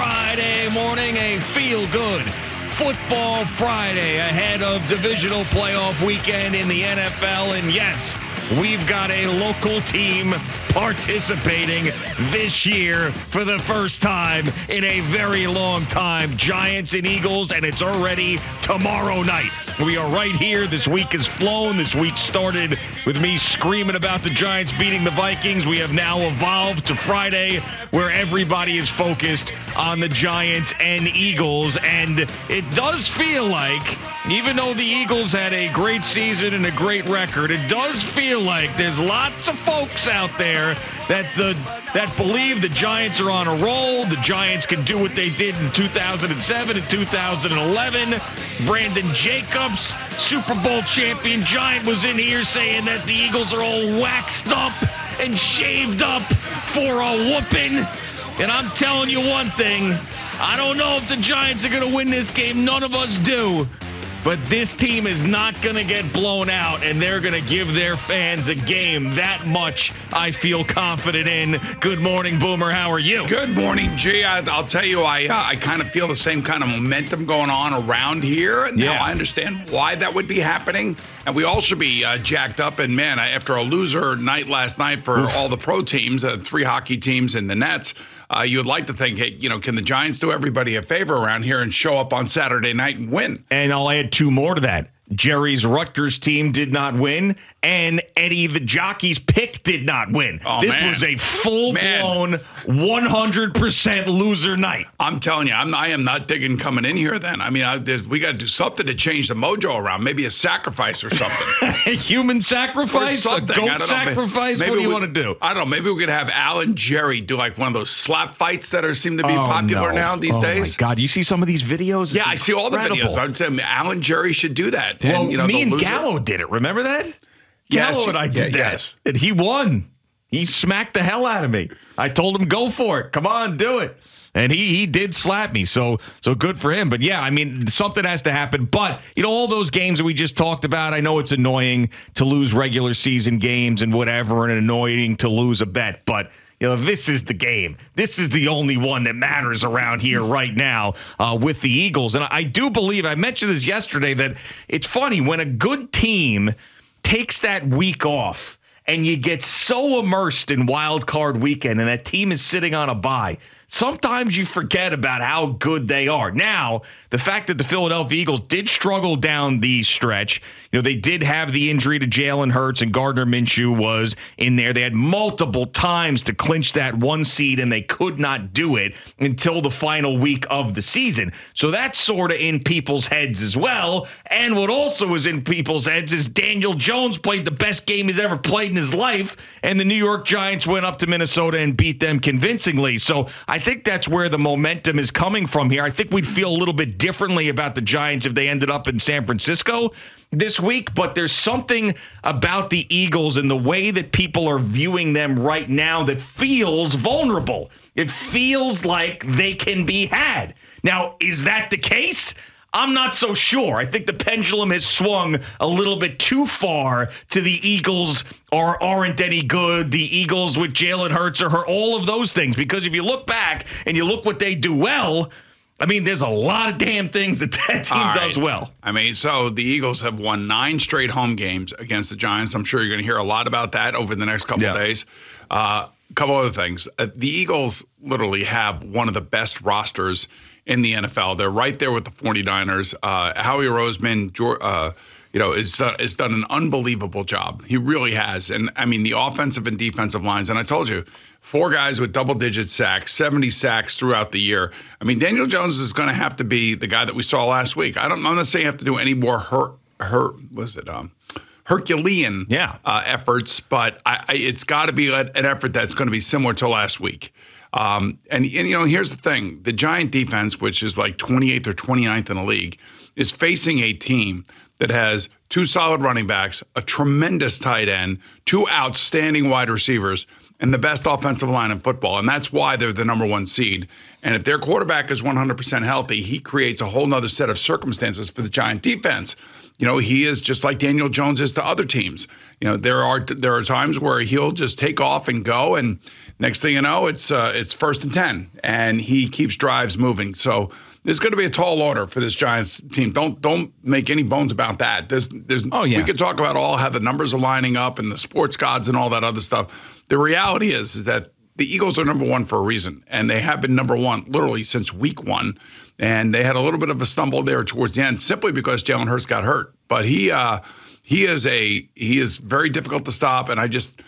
Friday morning, a feel good football Friday ahead of divisional playoff weekend in the NFL. And yes, we've got a local team participating this year for the first time in a very long time. Giants and Eagles, and it's already tomorrow night. We are right here. This week has flown. This week started with me screaming about the Giants beating the Vikings. We have now evolved to Friday where everybody is focused on the Giants and Eagles. And it does feel like, even though the Eagles had a great season and a great record, it does feel like there's lots of folks out there that the that believe the Giants are on a roll. The Giants can do what they did in 2007 and 2011. Brandon Jacobs, Super Bowl champion Giant, was in here saying that the Eagles are all waxed up and shaved up for a whooping. And I'm telling you one thing I don't know if the Giants are going to win this game. None of us do. But this team is not going to get blown out, and they're going to give their fans a game. That much I feel confident in. Good morning, Boomer. How are you? Good morning, G. I, I'll tell you, I uh, I kind of feel the same kind of momentum going on around here. Now Yeah. I understand why that would be happening, and we all should be uh, jacked up. And man, I, after a loser night last night for all the pro teams, uh, three hockey teams and the Nets. Uh, you would like to think, hey, you know, can the Giants do everybody a favor around here and show up on Saturday night and win? And I'll add two more to that. Jerry's Rutgers team did not win, and Eddie the jockey's pick did not win. Oh, this man. was a full blown 100% loser night. I'm telling you, I'm, I am not digging coming in here. Then I mean, I, we got to do something to change the mojo around. Maybe a sacrifice or something. A human sacrifice, a something. I goat sacrifice. Maybe what do you we- want to do? I don't know. Maybe we could have Al and Jerry do like one of those slap fights that are seem to be Oh, popular no. now these oh, days. oh days. my God, you see some of these videos? Yeah, It's I see all the videos. I'd say Al and Jerry should do that. Well, and, you know, me and Gallo did it. Remember that? Yes, Gallo and I yeah, did that. yes. And he won. He smacked the hell out of me. I told him, go for it. Come on, do it. And he he did slap me. So so good for him. But yeah, I mean, something has to happen. But you know, all those games that we just talked about, I know it's annoying to lose regular season games and whatever, and annoying to lose a bet. But you know, this is the game. This is the only one that matters around here right now uh, with the Eagles. And I do believe I mentioned this yesterday that it's funny when a good team takes that week off and you get so immersed in wild card weekend and that team is sitting on a bye sometimes you forget about how good they are. Now the fact that the philadelphia eagles did struggle down the stretch you know they did have the injury to jalen hurts and gardner minshew was in there. They had multiple times to clinch that one seed and they could not do it until the final week of the season. So that's sort of in people's heads as well. And what also is in people's heads is daniel jones played the best game he's ever played in his life and the new york giants went up to minnesota and beat them convincingly. So i think that's where the momentum is coming from here i think we'd feel a little bit differently about the giants if they ended up in san francisco this week, but there's something about the Eagles and the way that people are viewing them right now that feels vulnerable. It feels like they can be had. Now, is that the case? I'm not so sure. I think the pendulum has swung a little bit too far to the Eagles are aren't any good. The Eagles with Jalen Hurts or her, all of those things. Because if you look back and you look what they do well, I mean, there's a lot of damn things that that team All does well. I mean, so the Eagles have won nine straight home games against the Giants. I'm sure you're going to hear a lot about that over the next couple Yeah. of days. A uh, couple other things. Uh, the Eagles literally have one of the best rosters in the NFL. They're right there with the 49ers. Uh, Howie Roseman, uh, you know, has done, has done an unbelievable job. He really has. And I mean, the offensive and defensive lines. And I told you, four guys with double digit sacks, 70 sacks throughout the year. I mean, Daniel Jones is going to have to be the guy that we saw last week. I don't, I'm not saying you have to do any more hurt, hurt, was it, um, Herculean Yeah. uh, efforts, but I, I, it's got to be an effort that's going to be similar to last week. Um, and, and, you know, here's the thing the Giant defense, which is like 28th or 29th in the league, is facing a team that has two solid running backs, a tremendous tight end, two outstanding wide receivers, and the best offensive line in football. And that's why they're the number one seed. And if their quarterback is 100% healthy, he creates a whole other set of circumstances for the Giant defense. You know, he is just like Daniel Jones is to other teams. You know, there are there are times where he'll just take off and go, and Next thing you know, it's uh, it's first and ten, and he keeps drives moving. So there's going to be a tall order for this Giants team. Don't don't make any bones about that. There's there's oh, yeah. we could talk about all how the numbers are lining up and the sports gods and all that other stuff. The reality is is that the Eagles are number one for a reason, and they have been number one literally since week one. And they had a little bit of a stumble there towards the end, simply because Jalen Hurts got hurt. But he uh, he is a he is very difficult to stop, and I just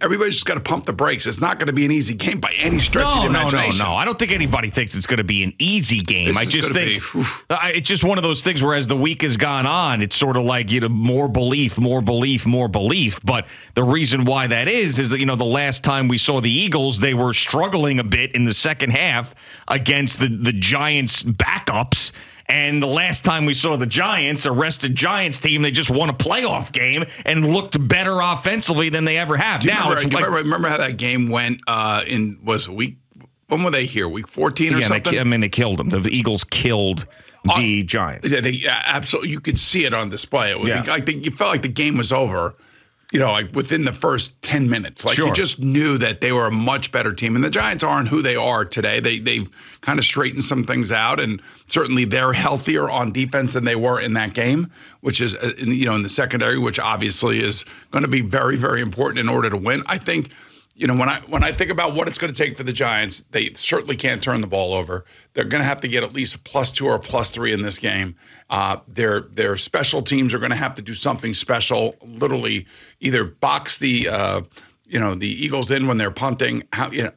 everybody's just got to pump the brakes. It's not going to be an easy game by any stretch no, of the imagination. No, no, no. I don't think anybody thinks it's going to be an easy game. This I just think be, it's just one of those things where as the week has gone on, it's sort of like you know more belief, more belief, more belief. But the reason why that is is that you know the last time we saw the Eagles, they were struggling a bit in the second half against the the Giants backups and the last time we saw the Giants, a rested Giants team, they just won a playoff game and looked better offensively than they ever have. now, remember, like, remember, remember, how that game went uh, in was week? When were they here? Week fourteen or yeah, something? They, I mean, they killed them. The Eagles killed the uh, Giants. Yeah, they absolutely. You could see it on display. It was, yeah. I think you felt like the game was over you know, like within the first 10 minutes. Like sure. you just knew that they were a much better team. And the Giants aren't who they are today. They they've kind of straightened some things out and certainly they're healthier on defense than they were in that game, which is uh, you know, in the secondary, which obviously is going to be very very important in order to win. I think you know, when I when I think about what it's going to take for the Giants, they certainly can't turn the ball over. They're going to have to get at least a plus two or a plus three in this game. Uh, their their special teams are going to have to do something special. Literally, either box the uh, you know the Eagles in when they're punting. How you know.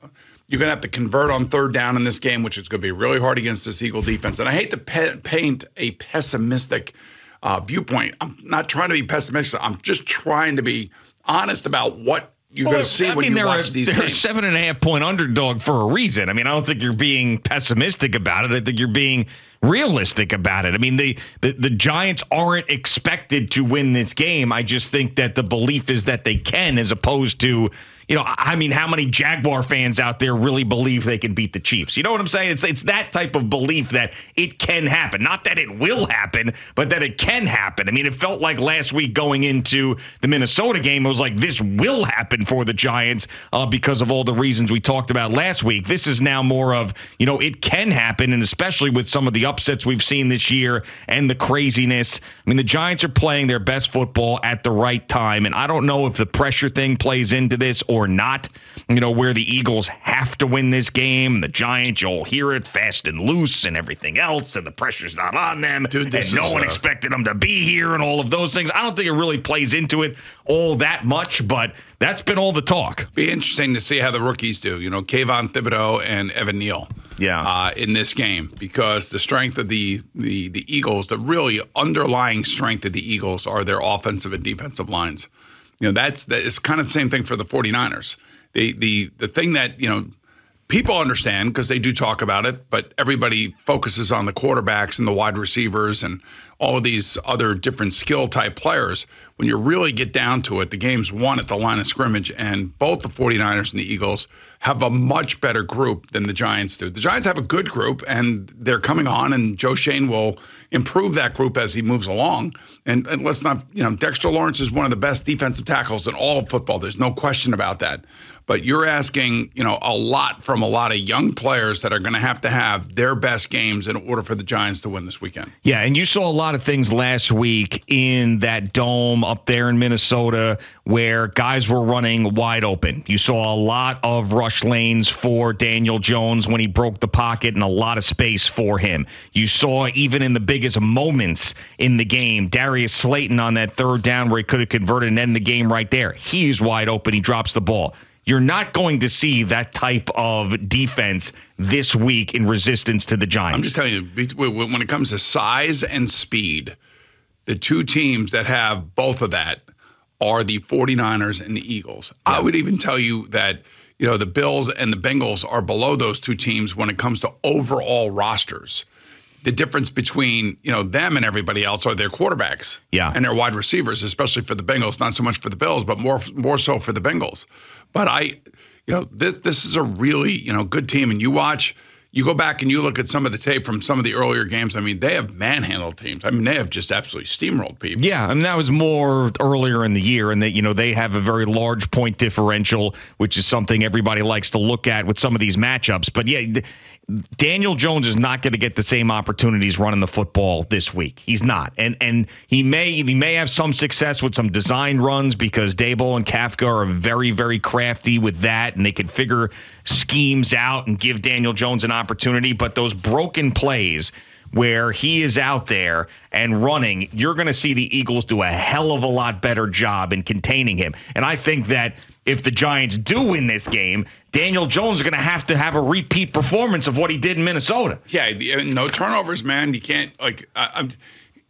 You're going to have to convert on third down in this game, which is going to be really hard against this Eagle defense. And I hate to pe- paint a pessimistic uh, viewpoint. I'm not trying to be pessimistic. I'm just trying to be honest about what you're well, going to see I when mean, you watch a, these they're games. a seven and a half point underdog for a reason. I mean, I don't think you're being pessimistic about it. I think you're being realistic about it. I mean, the, the the Giants aren't expected to win this game. I just think that the belief is that they can, as opposed to you know, I mean, how many Jaguar fans out there really believe they can beat the Chiefs? You know what I'm saying? It's it's that type of belief that it can happen. Not that it will happen, but that it can happen. I mean, it felt like last week going into the Minnesota game, it was like this will happen for the Giants uh, because of all the reasons we talked about last week. This is now more of, you know, it can happen, and especially with some of the upsets we've seen this year and the craziness. I mean, the Giants are playing their best football at the right time, and I don't know if the pressure thing plays into this or not. You know, where the Eagles have to win this game, the Giants, you'll hear it fast and loose and everything else, and the pressure's not on them. Dude, and no one uh, expected them to be here and all of those things. I don't think it really plays into it all that much, but that's been all the talk. Be interesting to see how the rookies do. You know, Kayvon Thibodeaux and Evan Neal. Yeah. Uh, in this game, because the strength of the, the the Eagles, the really underlying strength of the Eagles, are their offensive and defensive lines. You know, that's that is kind of the same thing for the 49ers. The the the thing that, you know, people understand because they do talk about it, but everybody focuses on the quarterbacks and the wide receivers and all of these other different skill type players. When you really get down to it, the game's won at the line of scrimmage, and both the 49ers and the Eagles have a much better group than the Giants do. The Giants have a good group, and they're coming on, and Joe Schoen will improve that group as he moves along. And, and let's not, you know, Dexter Lawrence is one of the best defensive tackles in all of football. There's no question about that but you're asking, you know, a lot from a lot of young players that are going to have to have their best games in order for the Giants to win this weekend. Yeah, and you saw a lot of things last week in that dome up there in Minnesota where guys were running wide open. You saw a lot of rush lanes for Daniel Jones when he broke the pocket and a lot of space for him. You saw even in the biggest moments in the game, Darius Slayton on that third down where he could have converted and end the game right there. He's wide open. He drops the ball. You're not going to see that type of defense this week in resistance to the Giants. I'm just telling you, when it comes to size and speed, the two teams that have both of that are the 49ers and the Eagles. Yeah. I would even tell you that you know the Bills and the Bengals are below those two teams when it comes to overall rosters the difference between you know them and everybody else are their quarterbacks, yeah, and their wide receivers, especially for the Bengals. Not so much for the Bills, but more more so for the Bengals. But I, you know, this this is a really you know good team, and you watch you go back and you look at some of the tape from some of the earlier games. I mean, they have manhandled teams. I mean, they have just absolutely steamrolled people. Yeah, I mean that was more earlier in the year, and that you know they have a very large point differential, which is something everybody likes to look at with some of these matchups. But yeah, Daniel Jones is not going to get the same opportunities running the football this week. He's not, and and he may he may have some success with some design runs because Daboll and Kafka are very very crafty with that, and they can figure schemes out and give Daniel Jones an opportunity. But those broken plays where he is out there and running, you're going to see the Eagles do a hell of a lot better job in containing him. And I think that if the Giants do win this game, Daniel Jones is going to have to have a repeat performance of what he did in Minnesota. Yeah, no turnovers, man. You can't like. I,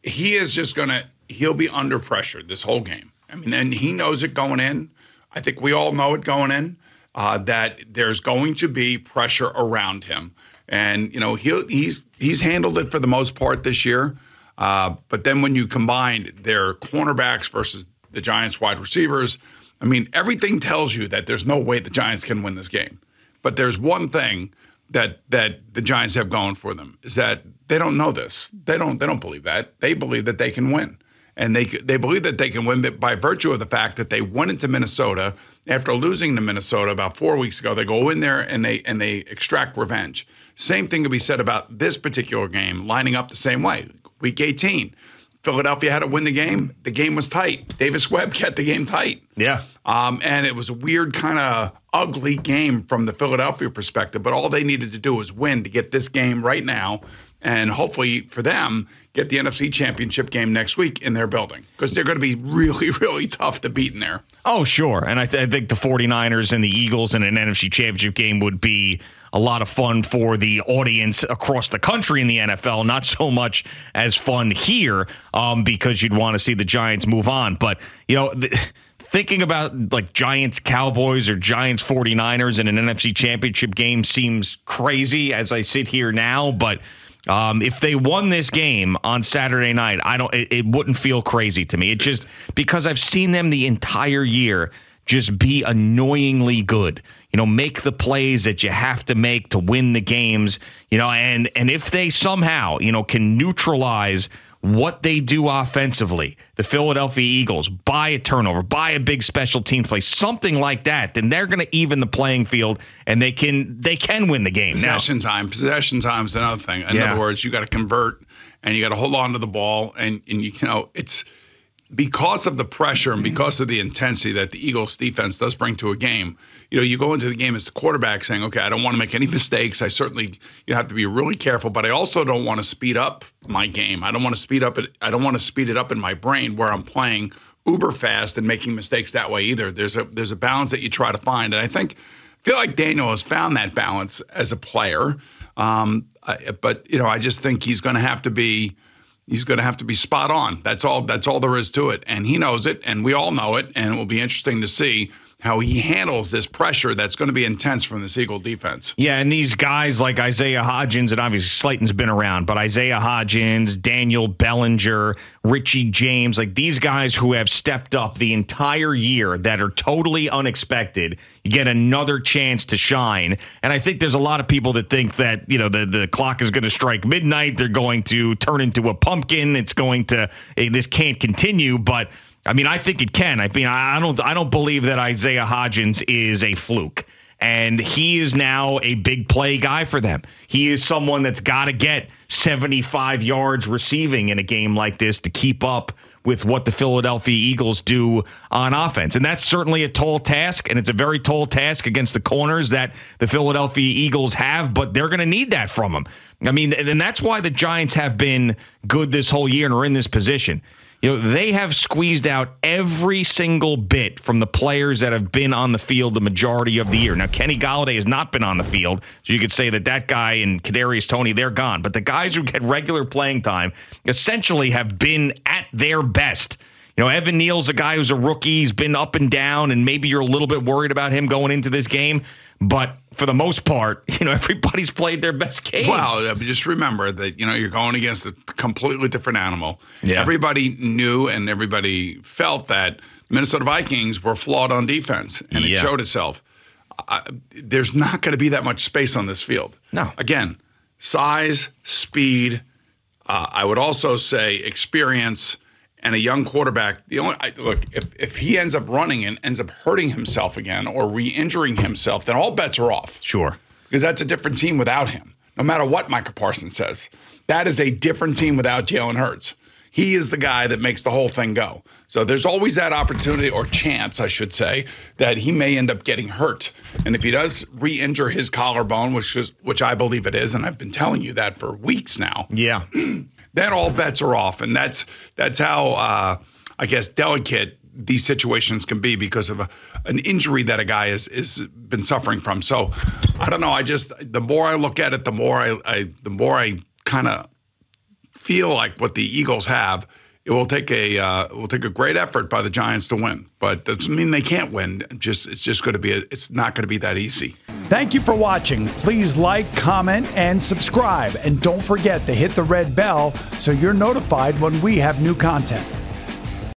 he is just going to. He'll be under pressure this whole game. I mean, and he knows it going in. I think we all know it going in. Uh, that there's going to be pressure around him, and you know he he's he's handled it for the most part this year. Uh, but then when you combine their cornerbacks versus the Giants' wide receivers, I mean, everything tells you that there's no way the Giants can win this game. But there's one thing that that the Giants have going for them is that they don't know this. They don't they don't believe that. They believe that they can win. And they they believe that they can win by virtue of the fact that they went into Minnesota after losing to Minnesota about 4 weeks ago. They go in there and they and they extract revenge. Same thing can be said about this particular game lining up the same way. Week 18 Philadelphia had to win the game. The game was tight. Davis Webb kept the game tight. Yeah. Um, and it was a weird kind of ugly game from the Philadelphia perspective. But all they needed to do was win to get this game right now, and hopefully for them get the NFC Championship game next week in their building because they're going to be really, really tough to beat in there. Oh, sure. And I, th- I think the 49ers and the Eagles in an NFC Championship game would be a lot of fun for the audience across the country in the NFL. Not so much as fun here um, because you'd want to see the Giants move on. But, you know, the, thinking about like Giants Cowboys or Giants 49ers in an NFC championship game seems crazy as I sit here now, but um, if they won this game on Saturday night, I don't it, it wouldn't feel crazy to me. It just because I've seen them the entire year just be annoyingly good. You know, make the plays that you have to make to win the games, you know, and and if they somehow, you know, can neutralize what they do offensively, the Philadelphia Eagles, buy a turnover, buy a big special teams play, something like that, then they're going to even the playing field and they can they can win the game. Possession now, time, possession time is another thing. In yeah. other words, you got to convert and you got to hold on to the ball, and and you, you know it's because of the pressure and because of the intensity that the Eagles defense does bring to a game, you know, you go into the game as the quarterback saying, okay, I don't want to make any mistakes. I certainly you have to be really careful, but I also don't want to speed up my game. I don't want to speed up it. I don't want to speed it up in my brain where I'm playing uber fast and making mistakes that way either. There's a there's a balance that you try to find, and I think I feel like Daniel has found that balance as a player. Um, I, but you know, I just think he's going to have to be he's going to have to be spot on. That's all. That's all there is to it, and he knows it, and we all know it, and it will be interesting to see how he handles this pressure that's going to be intense from this Eagle defense. Yeah, and these guys like Isaiah Hodgins, and obviously Slayton's been around, but Isaiah Hodgins, Daniel Bellinger, Richie James, like these guys who have stepped up the entire year that are totally unexpected, you get another chance to shine. And I think there's a lot of people that think that, you know, the, the clock is going to strike midnight. They're going to turn into a pumpkin. It's going to, eh, this can't continue. But I mean, I think it can. I mean, I don't I don't believe that Isaiah Hodgins is a fluke. And he is now a big play guy for them. He is someone that's got to get 75 yards receiving in a game like this to keep up with what the Philadelphia Eagles do on offense. And that's certainly a tall task, and it's a very tall task against the corners that the Philadelphia Eagles have, but they're going to need that from them. I mean, and that's why the Giants have been good this whole year and are in this position you know, they have squeezed out every single bit from the players that have been on the field the majority of the year. Now, Kenny Golladay has not been on the field, so you could say that that guy and Kadarius Toney they're gone. But the guys who get regular playing time essentially have been at their best. You know, Evan Neal's a guy who's a rookie. He's been up and down, and maybe you're a little bit worried about him going into this game. But for the most part, you know, everybody's played their best game. Well, just remember that, you know, you're going against a completely different animal. Yeah. Everybody knew and everybody felt that Minnesota Vikings were flawed on defense, and yeah. it showed itself. uh, there's not going to be that much space on this field. No. Again, size, speed. Uh, I would also say experience and a young quarterback. The only I, look if if he ends up running and ends up hurting himself again or re-injuring himself, then all bets are off Sure. because that's a different team without him. No matter what Micah Parsons says, that is a different team without Jalen Hurts. He is the guy that makes the whole thing go. So there's always that opportunity or chance, I should say, that he may end up getting hurt. And if he does re-injure his collarbone, which is which I believe it is, and I've been telling you that for weeks now, Yeah. then all bets are off, and that's that's how uh, I guess delicate these situations can be because of a, an injury that a guy has is been suffering from. So I don't know. I just the more I look at it, the more I, I the more I kind of feel like what the Eagles have. It will take a uh, will take a great effort by the Giants to win, but doesn't mean they can't win. Just it's just going to be a, it's not going to be that easy. Thank you for watching. Please like, comment, and subscribe. And don't forget to hit the red bell so you're notified when we have new content.